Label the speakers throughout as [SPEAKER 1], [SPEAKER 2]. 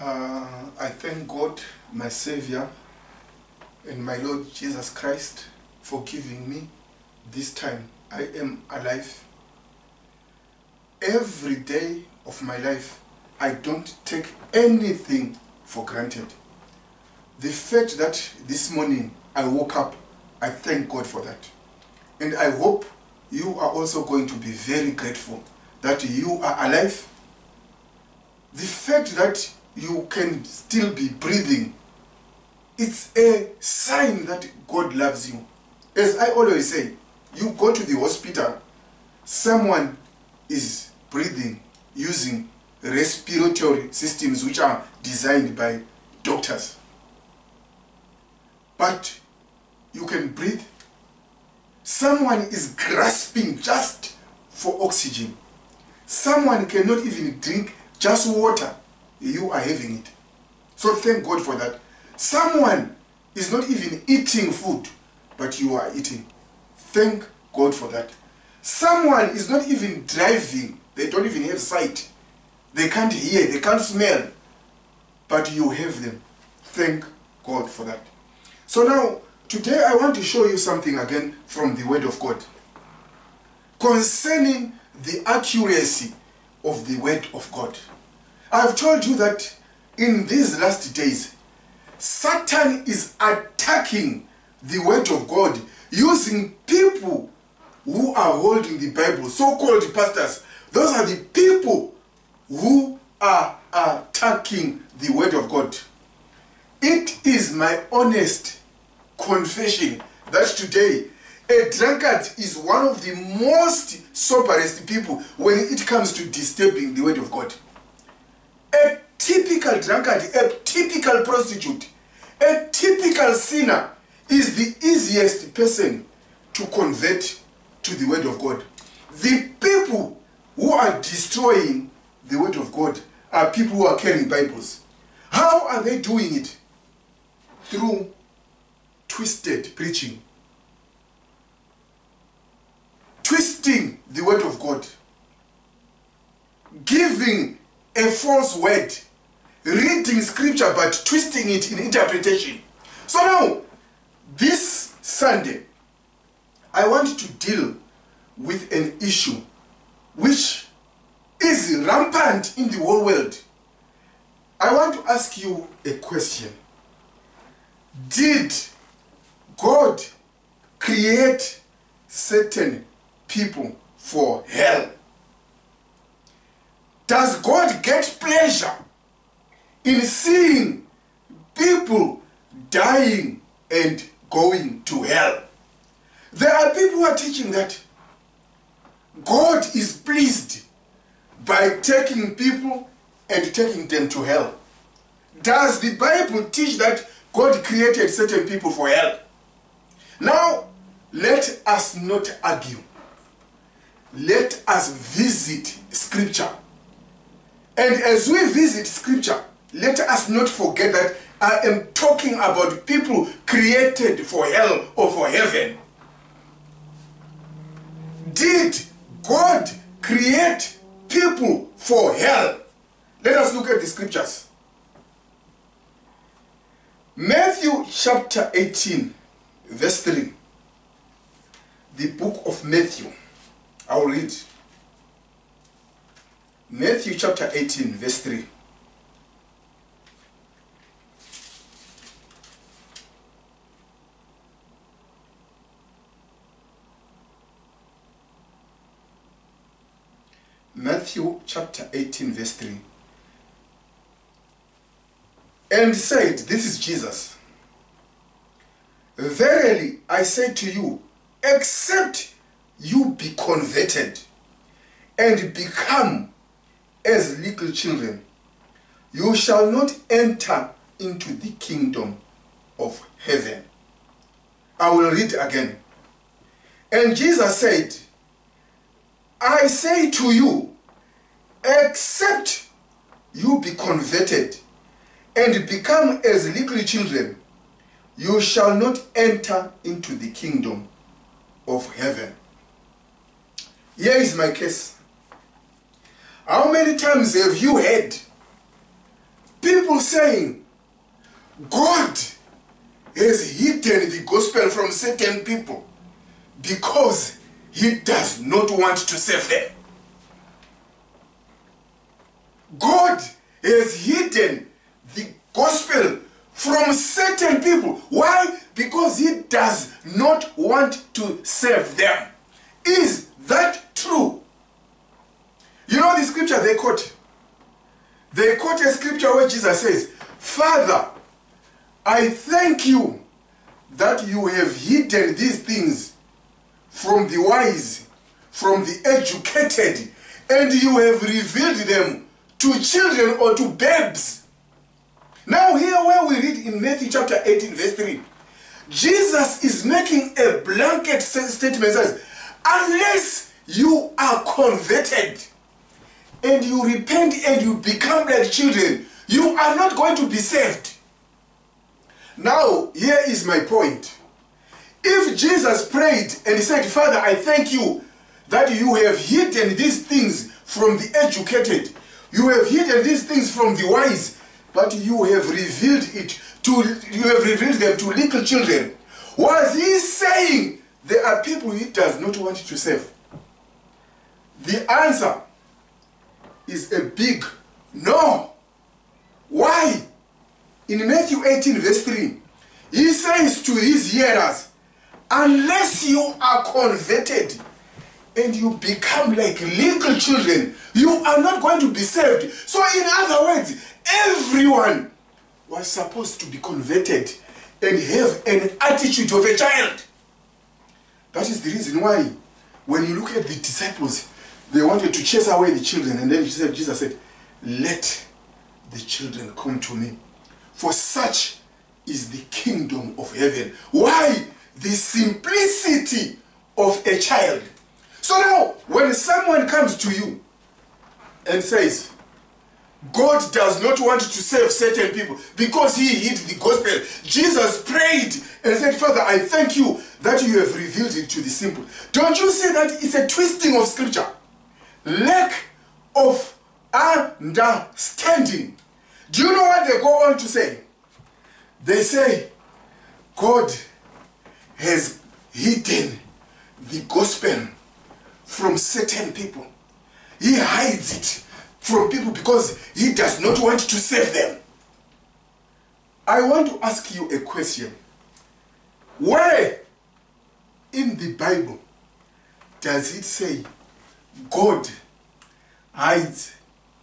[SPEAKER 1] Uh, I thank God, my Savior, and my Lord Jesus Christ for giving me this time. I am alive. Every day of my life, I don't take anything for granted. The fact that this morning I woke up, I thank God for that. And I hope you are also going to be very grateful that you are alive. The fact that you can still be breathing, it's a sign that God loves you. As I always say, you go to the hospital, someone is breathing using respiratory systems which are designed by doctors. But you can breathe. Someone is grasping just for oxygen. Someone cannot even drink just water. You are having it. So thank God for that. Someone is not even eating food, but you are eating. Thank God for that. Someone is not even driving. They don't even have sight. They can't hear, they can't smell. But you have them. Thank God for that. So now, today I want to show you something again from the Word of God. Concerning the accuracy of the Word of God. I've told you that in these last days, Satan is attacking the Word of God using people who are holding the Bible, so called pastors. Those are the people who are attacking the Word of God. It is my honest confession that today a drunkard is one of the most soberest people when it comes to disturbing the Word of God. A typical drunkard, a typical prostitute, a typical sinner is the easiest person to convert to the Word of God. The people who are destroying the Word of God are people who are carrying Bibles. How are they doing it? Through twisted preaching. Twisting the Word of God. Giving a false word. Reading scripture but twisting it in interpretation. So now, this Sunday, I want to deal with an issue which is rampant in the whole world. I want to ask you a question. Did God create certain people for hell? Does God get pleasure in seeing people dying and going to hell? There are people who are teaching that God is pleased by taking people and taking them to hell. Does the Bible teach that God created certain people for hell? Now, let us not argue. Let us visit Scripture. And as we visit Scripture, let us not forget that I am talking about people created for hell or for heaven. Did God create people for hell? Let us look at the scriptures. Matthew chapter 18, verse 3. The book of Matthew. I will read. Matthew chapter 18, verse 3. Matthew chapter 18, verse 3. And said, This is Jesus. Verily I say to you, except you be converted and become as little children, you shall not enter into the kingdom of heaven. I will read again. And Jesus said, I say to you, except you be converted and become as little children, you shall not enter into the kingdom of heaven. Here is my case. How many times have you heard people saying God has hidden the gospel from certain people because he does not want to save them. God has hidden the gospel from certain people. Why? Because he does not want to save them. Is that true? You know the scripture they quote? They quote a scripture where Jesus says, Father, I thank you that you have hidden these things from the wise, from the educated, and you have revealed them to children or to babes. Now, here where we read in Matthew chapter 18, verse 3, Jesus is making a blanket statement says, unless you are converted and you repent and you become like children, you are not going to be saved. Now, here is my point. If Jesus prayed and he said, Father, I thank you that you have hidden these things from the educated, you have hidden these things from the wise, but you have revealed it to you have revealed them to little children. Was he saying there are people he does not want to save? The answer is a big no. Why? In Matthew 18, verse 3, he says to his hearers, unless you are converted and you become like little children, you are not going to be saved. So, in other words, everyone was supposed to be converted and have an attitude of a child. That is the reason why, when you look at the disciples, they wanted to chase away the children, and then Jesus said, Let the children come to me, for such is the kingdom of heaven. Why? The simplicity of a child. So now, when someone comes to you and says, God does not want to save certain people because he hid the gospel. Jesus prayed and said, Father, I thank you that you have revealed it to the simple. Don't you see that it's a twisting of scripture? Lack of understanding. Do you know what they go on to say? They say, God has hidden the gospel from certain people. He hides it from people because he does not want to save them. I want to ask you a question. Where in the Bible does it say God hides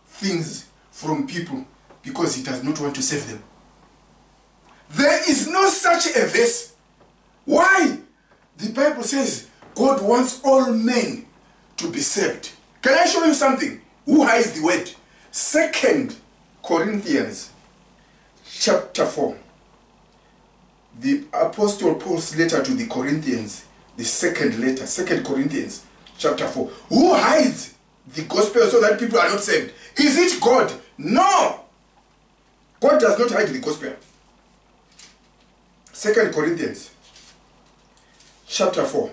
[SPEAKER 1] things from people because he does not want to save them? There is no such a verse. Why? The Bible says God wants all men to be saved. Can I show you something? Who hides the word? Second Corinthians chapter 4. The Apostle Paul's letter to the Corinthians, the second letter, Second Corinthians chapter 4. Who hides the gospel so that people are not saved? Is it God? No! God does not hide the gospel. Second Corinthians chapter 4.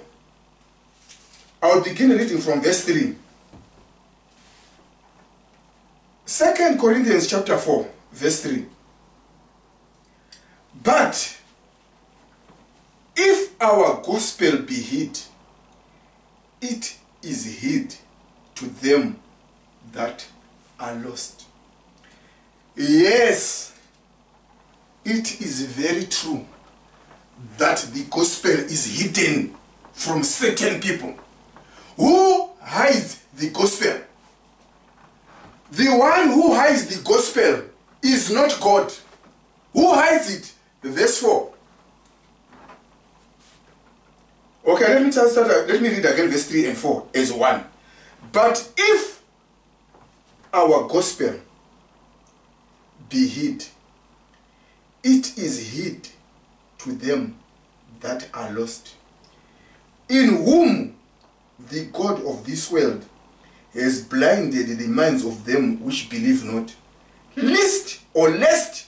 [SPEAKER 1] I'll begin reading from verse 3. Second Corinthians chapter 4, verse 3. But if our gospel be hid, it is hid to them that are lost. Yes, it is very true that the gospel is hidden from certain people. Who hides the gospel? The one who hides the gospel is not God. Who hides it? Verse 4. Okay, let me just start, let me read again verse 3 and 4 as one. But if our gospel be hid, it is hid to them that are lost, in whom the God of this world has blinded the minds of them which believe not, lest or lest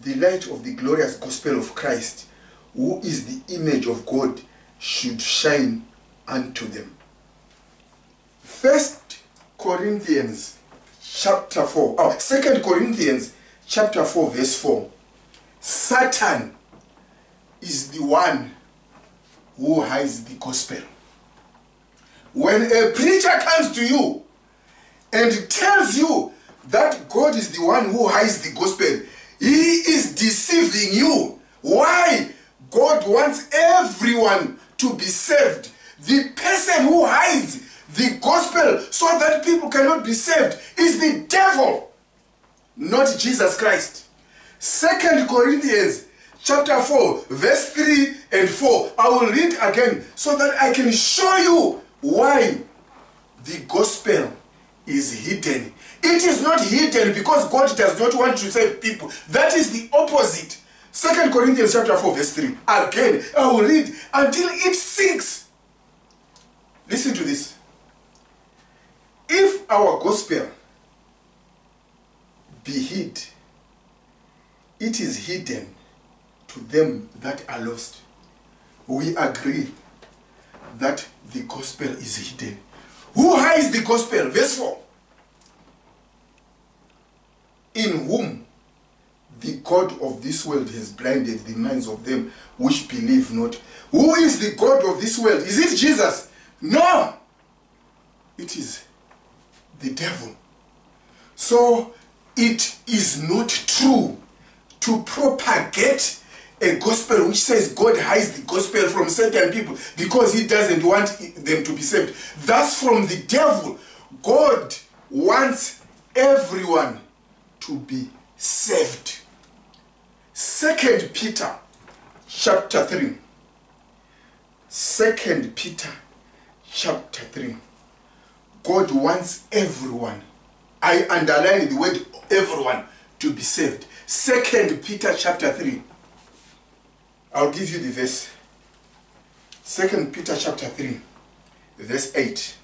[SPEAKER 1] the light of the glorious gospel of Christ, who is the image of God, should shine unto them. First Corinthians chapter 4. Oh, 2 Corinthians chapter 4, verse 4. Satan is the one who hides the gospel. When a preacher comes to you and tells you that God is the one who hides the gospel, he is deceiving you. Why? God wants everyone to be saved. The person who hides the gospel so that people cannot be saved is the devil, not Jesus Christ. Second Corinthians chapter 4, verse 3 and 4. I will read again so that I can show you why the gospel is hidden. It is not hidden because God does not want to save people. That is the opposite. Second Corinthians chapter 4, verse 3. Again, I will read until it sinks. Listen to this. If our gospel be hid, it is hidden to them that are lost. We agree that the gospel is hidden. Who hides the gospel? Verse 4. In whom the God of this world has blinded the minds of them which believe not. Who is the God of this world? Is it Jesus? No! It is the devil. So it is not true to propagate a gospel which says God hides the gospel from certain people because he doesn't want them to be saved. That's from the devil. God wants everyone to be saved. Second Peter chapter 3. Second Peter chapter 3. God wants everyone. I underline the word everyone to be saved. Second Peter chapter 3. I'll give you the verse. Second Peter chapter 3, verse 8.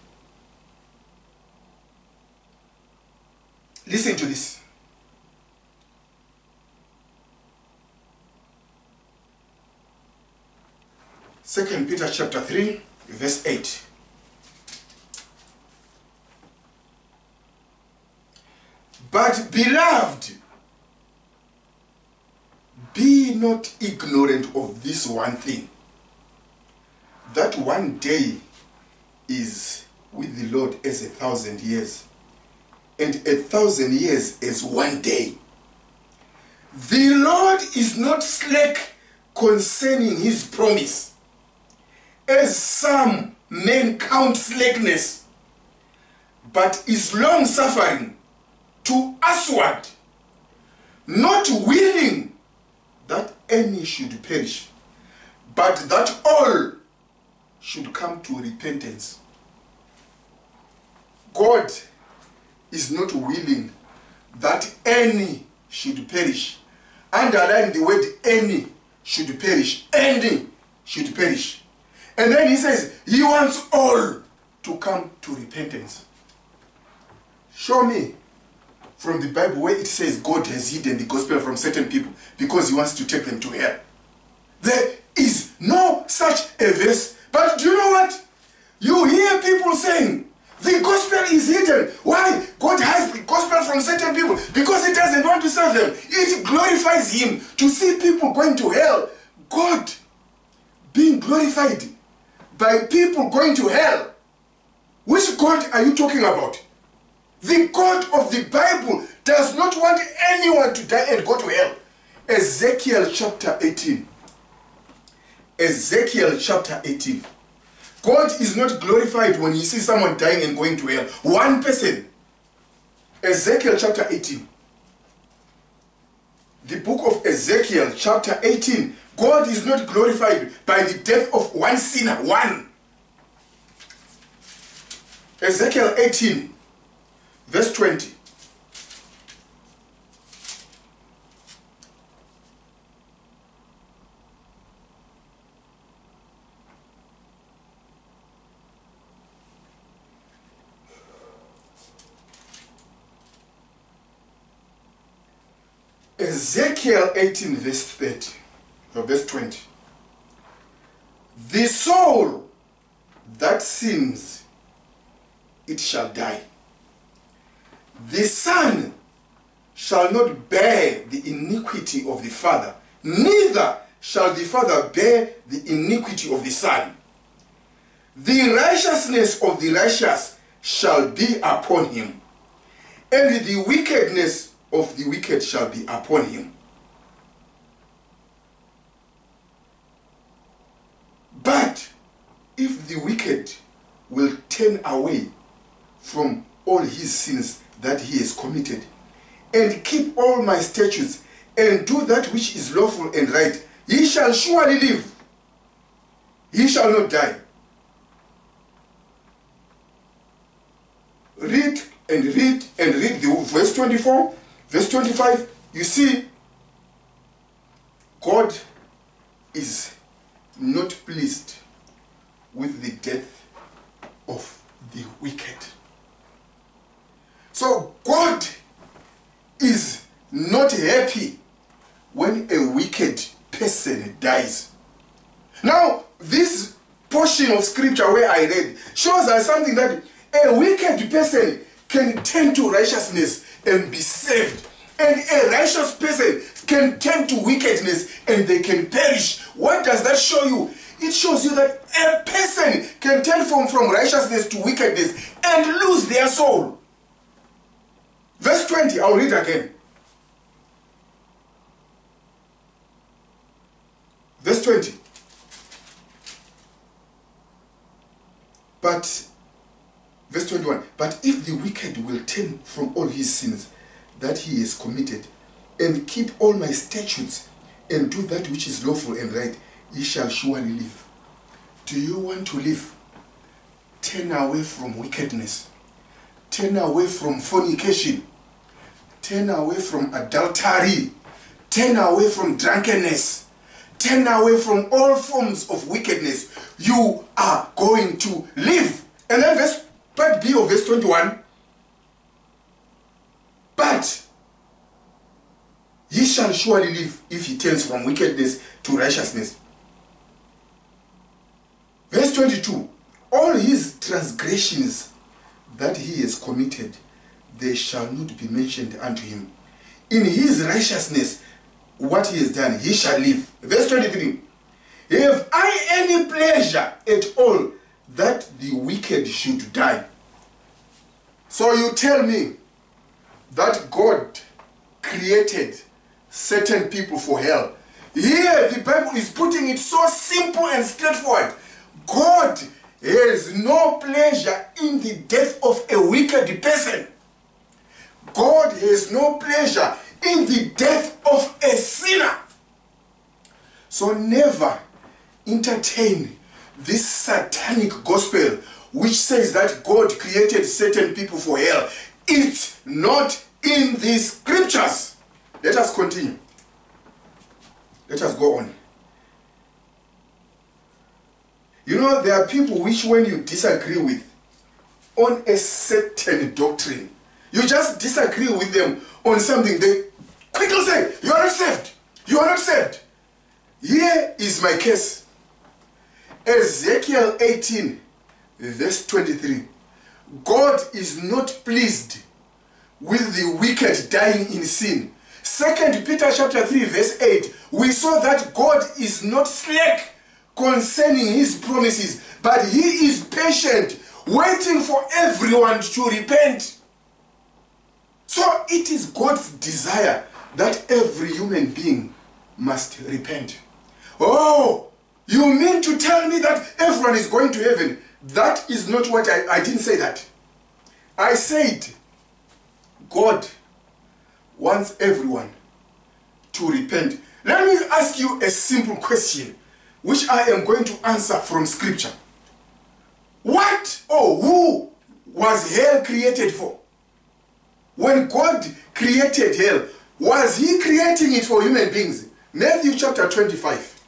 [SPEAKER 1] Listen to this. Second Peter chapter 3, verse 8. But beloved, be not ignorant of this one thing that one day is with the Lord as a thousand years, and a thousand years as one day. The Lord is not slack concerning his promise, as some men count slackness, but is long suffering to usward, not willing that any should perish, but that all should come to repentance. God is not willing that any should perish. Underline the word any should perish. Any should perish. And then he says he wants all to come to repentance. Show me from the Bible where it says God has hidden the gospel from certain people because he wants to take them to hell. There is no such a verse. But do you know what? You hear people saying the gospel is hidden. Why? God has the gospel from certain people because he doesn't want to serve them. It glorifies him to see people going to hell. God being glorified by people going to hell. Which God are you talking about? The God of the Bible does not want anyone to die and go to hell. Ezekiel chapter 18. Ezekiel chapter 18. God is not glorified when you see someone dying and going to hell. One person. Ezekiel chapter 18. The book of Ezekiel chapter 18. God is not glorified by the death of one sinner. One. Ezekiel 18, verse 20. Ezekiel 18, verse 30, verse 20. The soul that sins, it shall die. The Son shall not bear the iniquity of the Father, neither shall the Father bear the iniquity of the Son. The righteousness of the righteous shall be upon him, and the wickedness of the wicked shall be upon him. But if the wicked will turn away from all his sins that he has committed, and keep all my statutes, and do that which is lawful and right, he shall surely live. He shall not die. Read and read and read the verse 24, verse 25. You see, God is not pleased with the death of the wicked. So God is not happy when a wicked person dies. Now, this portion of scripture where I read shows us something that a wicked person can turn to righteousness and be saved. And a righteous person can turn to wickedness and they can perish. What does that show you? It shows you that a person can turn from, from righteousness to wickedness and lose their soul. Verse 20, I'll read again. Verse 20. But, verse 21, but if the wicked will turn from all his sins that he has committed, and keep all my statutes, and do that which is lawful and right, he shall surely live. Do you want to live? Turn away from wickedness. Turn away from fornication. Turn away from adultery. Turn away from drunkenness. Turn away from all forms of wickedness. You are going to live. And then verse part B of verse 21. But he shall surely live if he turns from wickedness to righteousness. Verse 22 All his transgressions that he has committed, they shall not be mentioned unto him. In his righteousness, what he has done, he shall live. Verse 23 Have I any pleasure at all that the wicked should die? So you tell me that God created certain people for hell. Here, the Bible is putting it so simple and straightforward. God has no pleasure in the death of a wicked person. God has no pleasure in the death of a sinner. So never entertain this satanic gospel which says that God created certain people for hell. It's not in the scriptures. Let us continue. Let us go on. You know, there are people which when you disagree with on a certain doctrine, you just disagree with them on something, they quickly say, you are not saved. You are not saved. Here is my case. Ezekiel 18, verse 23. God is not pleased with the wicked dying in sin. Second Peter chapter 3, verse 8. We saw that God is not slack concerning his promises, but he is patient, waiting for everyone to repent. So it is God's desire that every human being must repent. Oh, you mean to tell me that everyone is going to heaven? That is not what I, I didn't say that. I said God wants everyone to repent. Let me ask you a simple question, which I am going to answer from scripture. What or who was hell created for? When God created hell, was he creating it for human beings? Matthew chapter 25.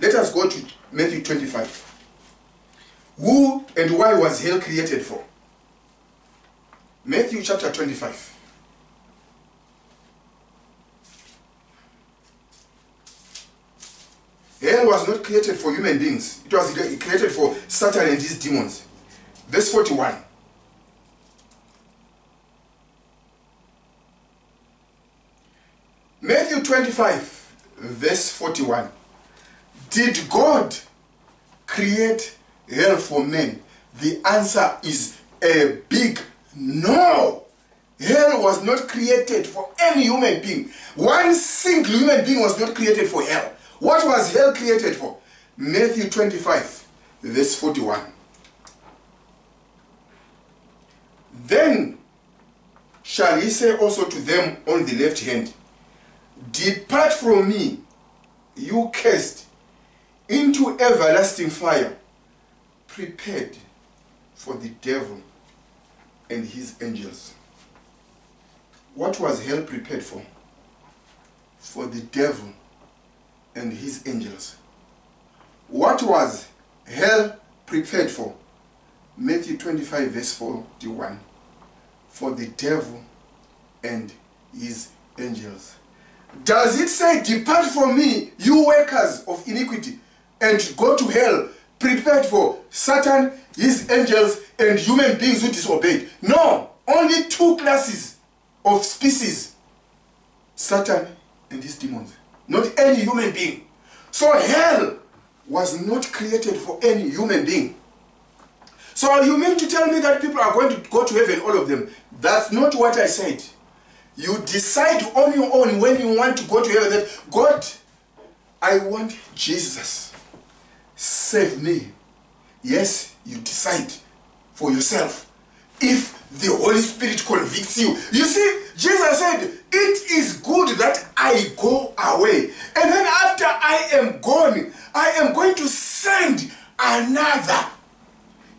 [SPEAKER 1] Let us go to Matthew 25. Who and why was hell created for? Matthew chapter 25. Hell was not created for human beings. It was created for Satan and his demons. Verse 41. Matthew 25, verse 41. Did God create hell for men? The answer is a big no. Hell was not created for any human being. One single human being was not created for hell. What was hell created for? Matthew 25, verse 41. Then shall he say also to them on the left hand, Depart from me, you cursed, into everlasting fire, prepared for the devil and his angels. What was hell prepared for? For the devil and his angels. What was hell prepared for? Matthew 25, verse 41. For the devil and his angels. Does it say, Depart from me, you workers of iniquity, and go to hell, prepared for Satan, his angels, and human beings who disobeyed? No, only two classes of species Satan and his demons, not any human being. So hell was not created for any human being. So you mean to tell me that people are going to go to heaven, all of them? That's not what I said. You decide on your own when you want to go to heaven that God, I want Jesus. Save me. Yes, you decide for yourself. If the Holy Spirit convicts you. You see, Jesus said, It is good that I go away. And then after I am gone, I am going to send another.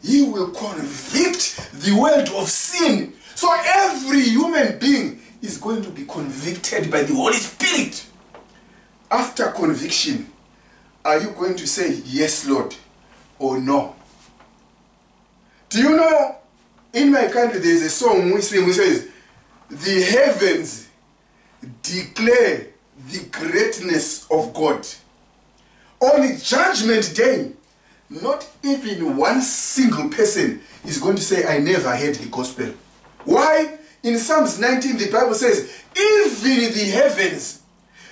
[SPEAKER 1] He will convict the world of sin. So every human being is going to be convicted by the Holy Spirit. After conviction, are you going to say, Yes, Lord, or no? Do you know, in my country, there is a song we sing which says, The heavens declare the greatness of God. On Judgment Day, not even one single person is going to say, I never heard the gospel. Why? In Psalms 19, the Bible says, even the heavens,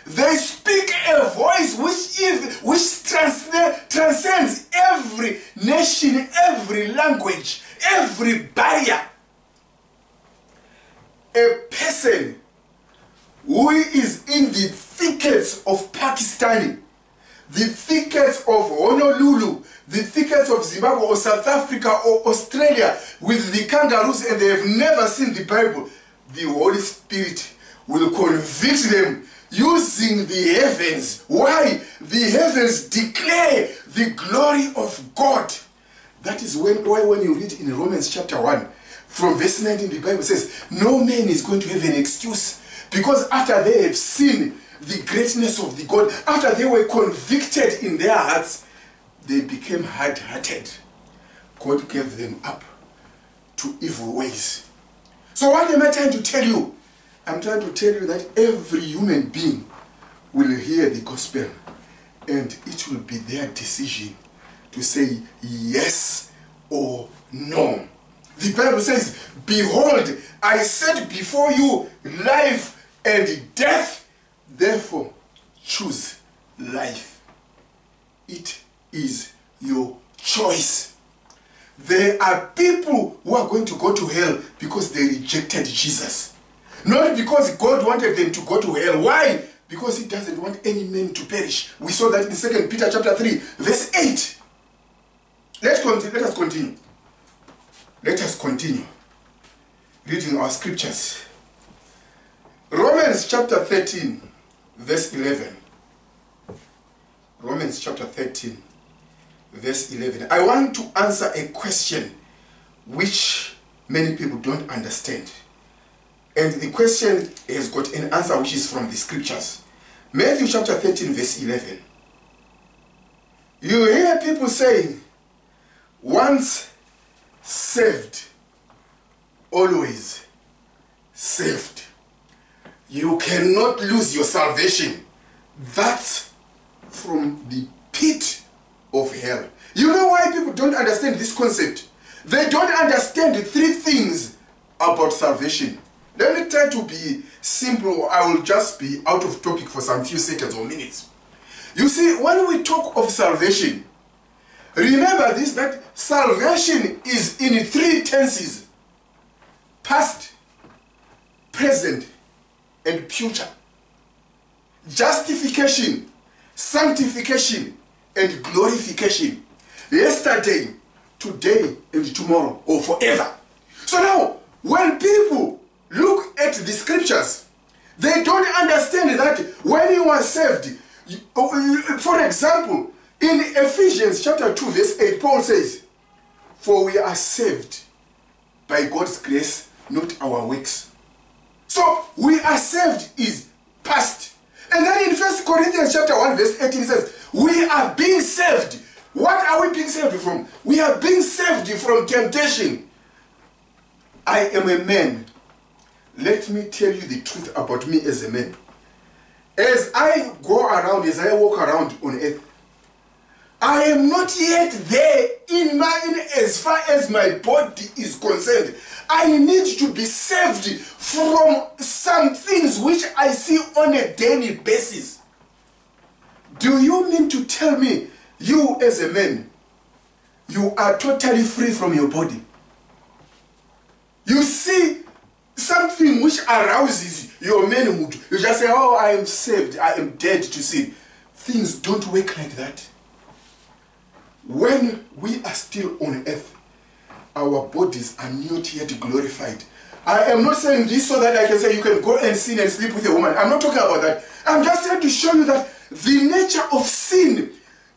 [SPEAKER 1] they speak a voice which is which transcends every nation, every language, every barrier. A person who is in the thickets of Pakistan, the thickets of Honolulu, the thickets of Zimbabwe or South Africa or Australia with the kangaroos and they have never seen the Bible, the Holy Spirit will convict them using the heavens. Why? The heavens declare the glory of God. That is when, why when you read in Romans chapter 1, from verse 19, the Bible says, No man is going to have an excuse because after they have seen the greatness of the God, after they were convicted in their hearts, they became hard hearted. God gave them up to evil ways. So, what am I trying to tell you? I'm trying to tell you that every human being will hear the gospel and it will be their decision to say yes or no. The Bible says, Behold, I set before you life and death, therefore choose life. It is your choice. There are people who are going to go to hell because they rejected Jesus. Not because God wanted them to go to hell. Why? Because he doesn't want any man to perish. We saw that in 2 Peter chapter 3, verse 8. Let's continue. Let us continue. Let us continue reading our scriptures. Romans chapter 13, verse 11. Romans chapter 13, verse 11. I want to answer a question which many people don't understand. And the question has got an answer which is from the scriptures. Matthew chapter 13, verse 11. You hear people saying, once saved, always saved. You cannot lose your salvation. That's from the pit of hell. You know why people don't understand this concept? They don't understand three things about salvation. Let me try to be simple. I will just be out of topic for some few seconds or minutes. You see, when we talk of salvation, remember this that salvation is in three tenses past, present, and future. Justification, sanctification, and glorification. Yesterday, today, and tomorrow, or forever. So now, when people look at the scriptures, they don't understand that when you are saved, oh, for example, in Ephesians chapter 2, verse 8, Paul says, For we are saved by God's grace, not our works. So we are saved is past. And then in First Corinthians chapter 1, verse 18, it says, We are being saved. What are we being saved from? We are being saved from temptation. I am a man. Let me tell you the truth about me as a man. As I go around, as I walk around on earth, I am not yet there in my in as far as my body is concerned. I need to be saved from some things which I see on a daily basis. Do you mean to tell me you as a man you are totally free from your body? You see something which arouses your manhood. You just say, Oh, I am saved, I am dead to sin. Things don't work like that. When we are still on earth, our bodies are not yet glorified. I am not saying this so that I can say you can go and sin and sleep with a woman. I'm not talking about that. I'm just trying to show you that the nature of sin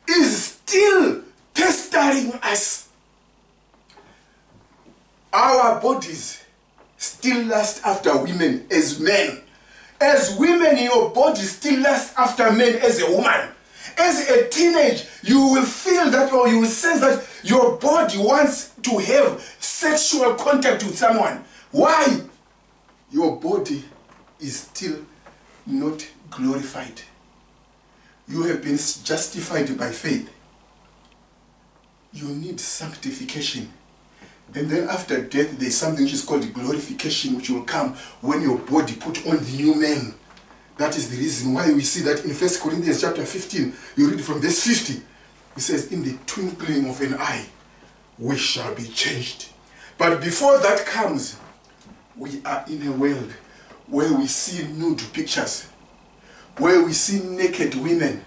[SPEAKER 1] is still pestering us. Our bodies still lust after women as men. As women, your body still lusts after men as a woman. As a teenage, you will feel that or you will sense that your body wants to have sexual contact with someone. Why? Your body is still not glorified. You have been justified by faith. You need sanctification. And then after death, there's something which is called glorification, which will come when your body put on the new man. That is the reason why we see that in 1 Corinthians chapter 15, you read from verse 50, it says, In the twinkling of an eye, we shall be changed. But before that comes, we are in a world where we see nude pictures, where we see naked women,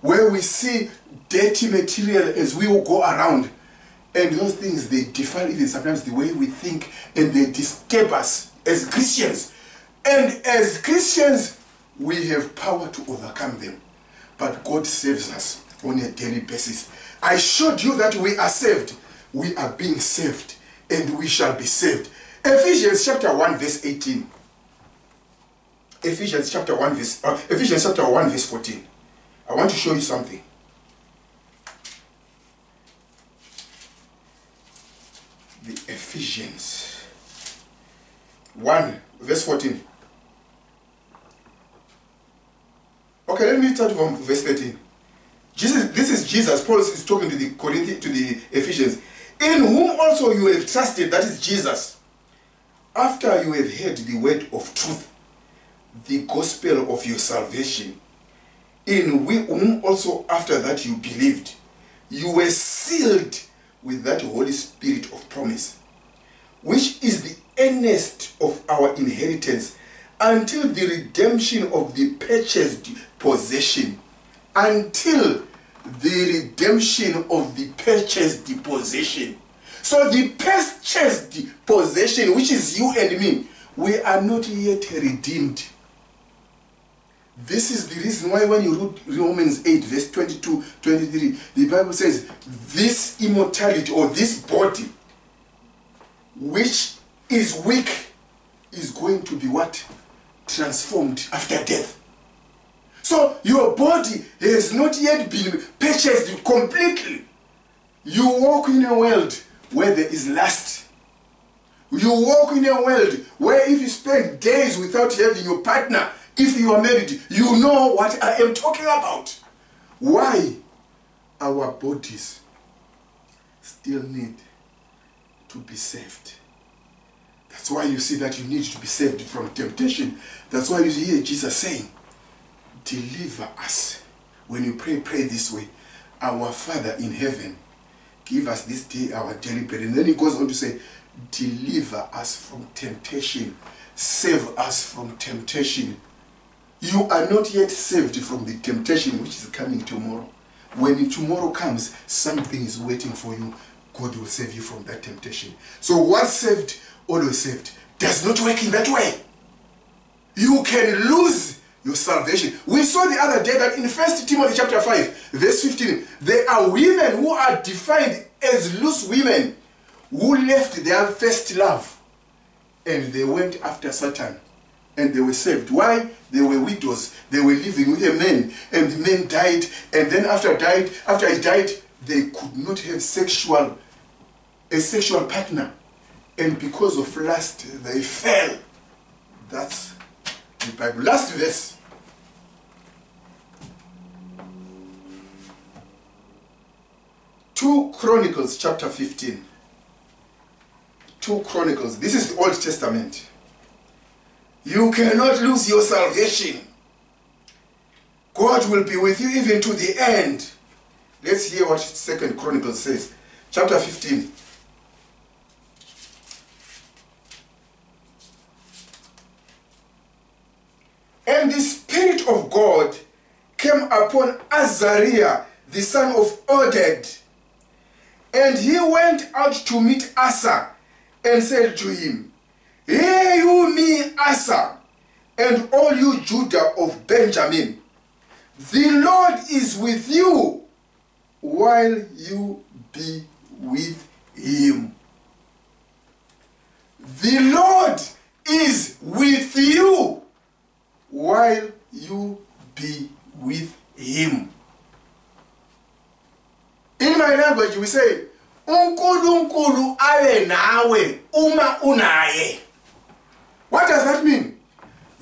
[SPEAKER 1] where we see dirty material as we all go around. And those things, they defile even sometimes the way we think and they disturb us as Christians. And as Christians, we have power to overcome them. But God saves us on a daily basis. I showed you that we are saved. We are being saved and we shall be saved. Ephesians chapter 1 verse 18. Ephesians chapter 1 verse uh, Ephesians chapter 1 verse 14. I want to show you something. The Ephesians 1 verse 14. Okay, let me start from verse 13. Jesus, this is Jesus. Paul is talking to the Corinthians, to the Ephesians, in whom also you have trusted, that is Jesus. After you have heard the word of truth, the gospel of your salvation, in whom also after that you believed, you were sealed with that Holy Spirit of promise, which is the earnest of our inheritance until the redemption of the purchased possession. Until the redemption of the purchased possession. So the purchased possession, which is you and me, we are not yet redeemed. This is the reason why when you read Romans 8 verse 22, 23, the Bible says this immortality or this body which is weak is going to be what? Transformed after death. So your body has not yet been purchased completely. You walk in a world where there is lust. You walk in a world where if you spend days without having your partner, if you are married, you know what I am talking about. Why our bodies still need to be saved. That's why you see that you need to be saved from temptation. That's why you hear Jesus saying, Deliver us. When you pray, pray this way Our Father in heaven, give us this day our daily bread. And then he goes on to say, Deliver us from temptation. Save us from temptation. You are not yet saved from the temptation which is coming tomorrow. When tomorrow comes, something is waiting for you. God will save you from that temptation. So once saved, always saved. Does not work in that way. You can lose your salvation. We saw the other day that in 1 Timothy chapter 5, verse 15, there are women who are defined as loose women who left their first love and they went after Satan and they were saved. Why? They were widows. They were living with a man and the man died and then after died, after he died, they could not have sexual a sexual partner and because of lust they fell. That's the Bible. Last verse. Two Chronicles chapter 15. Two Chronicles. This is the Old Testament. You cannot lose your salvation. God will be with you even to the end. Let's hear what Second Chronicles says. Chapter 15. And the Spirit of God came upon Azariah, the son of Oded. And he went out to meet Asa and said to him, Hear you me, Asa, and all you Judah of Benjamin. The Lord is with you while you be with him. The Lord is with you while you be with him. In my language, we say, unkulunkulu abe nawe uma unaye. What does that mean?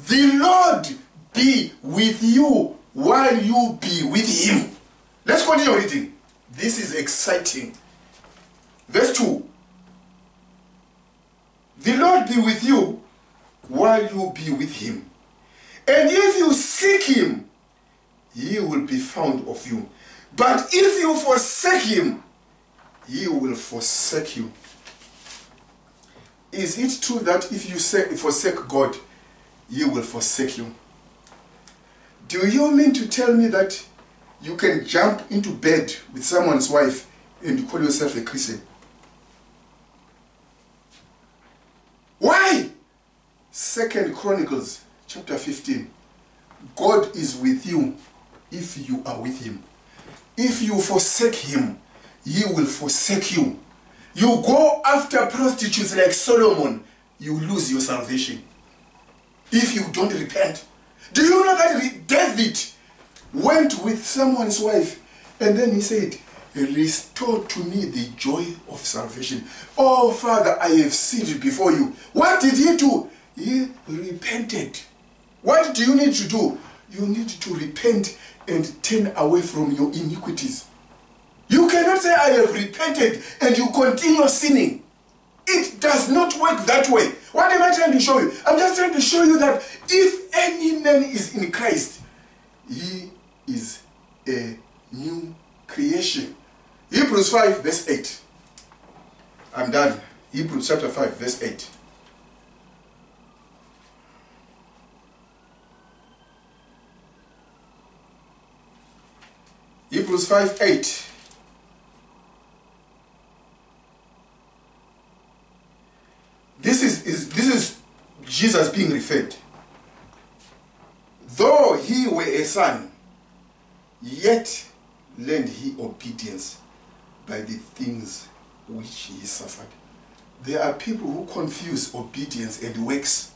[SPEAKER 1] The Lord be with you while you be with him. Let's continue reading. This is exciting. Verse 2. The Lord be with you while you be with him. And if you seek him, he will be found of you. But if you forsake him, he will forsake you. Is it true that if you forsake God, he will forsake you? Do you mean to tell me that you can jump into bed with someone's wife and call yourself a Christian? Why? Second Chronicles chapter 15. God is with you if you are with him. If you forsake him, he will forsake you. You go after prostitutes like Solomon, you lose your salvation. If you don't repent. Do you know that David went with someone's wife and then he said, Restore to me the joy of salvation. Oh, Father, I have sinned before you. What did he do? He repented. What do you need to do? You need to repent and turn away from your iniquities. You cannot say, I have repented and you continue sinning. It does not work that way. What am I trying to show you? I'm just trying to show you that if any man is in Christ, he is a new creation. Hebrews 5, verse 8. I'm done. Hebrews chapter 5, verse 8. Hebrews 5, 8. This is, is, this is Jesus being referred. Though he were a son, yet learned he obedience by the things which he suffered. There are people who confuse obedience and works.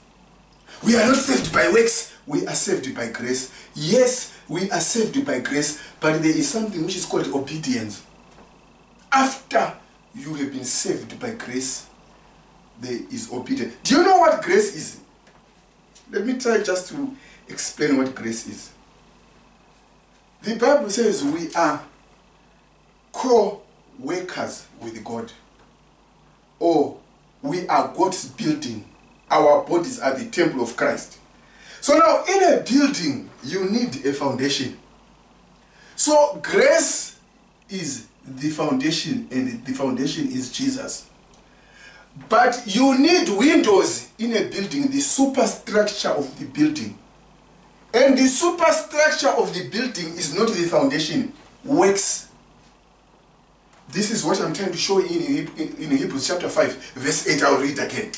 [SPEAKER 1] We are not saved by works, we are saved by grace. Yes, we are saved by grace, but there is something which is called obedience. After you have been saved by grace, there is obedience. Do you know what grace is? Let me try just to explain what grace is. The Bible says we are co workers with God or we are God's building. Our bodies are the temple of Christ. So now, in a building, you need a foundation. So grace is the foundation, and the foundation is Jesus. But you need windows in a building, the superstructure of the building. And the superstructure of the building is not the foundation, works. This is what I'm trying to show you in, in, in Hebrews chapter 5, verse 8. I'll read again.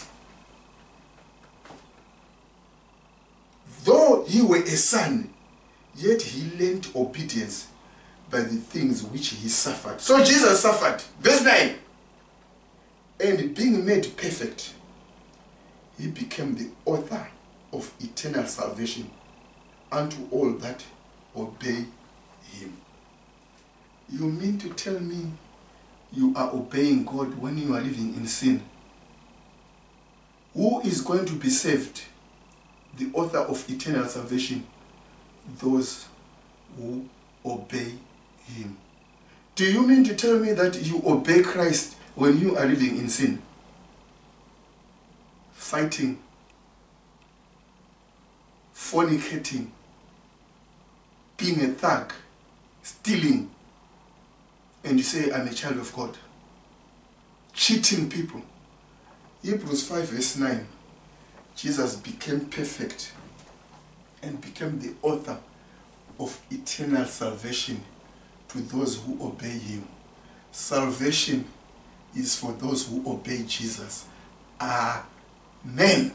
[SPEAKER 1] Though he were a son, yet he learned obedience by the things which he suffered. So Jesus suffered. Verse 9. And being made perfect, he became the author of eternal salvation unto all that obey him. You mean to tell me you are obeying God when you are living in sin? Who is going to be saved? The author of eternal salvation. Those who obey him. Do you mean to tell me that you obey Christ when you are living in sin? Fighting, fornicating, being a thug, stealing, and you say, I'm a child of God. Cheating people. Hebrews 5 verse 9. Jesus became perfect and became the author of eternal salvation to those who obey him. Salvation is for those who obey Jesus. Amen.